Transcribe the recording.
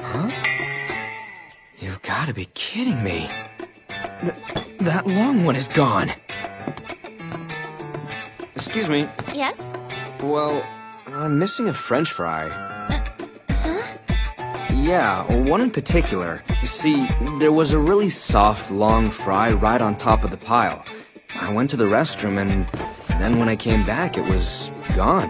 Huh? You've got to be kidding me. Th that long one is gone. Excuse me. Yes? Well, I'm missing a french fry. Uh, huh? Yeah, one in particular. You see, there was a really soft, long fry right on top of the pile. I went to the restroom and then when I came back, it was gone.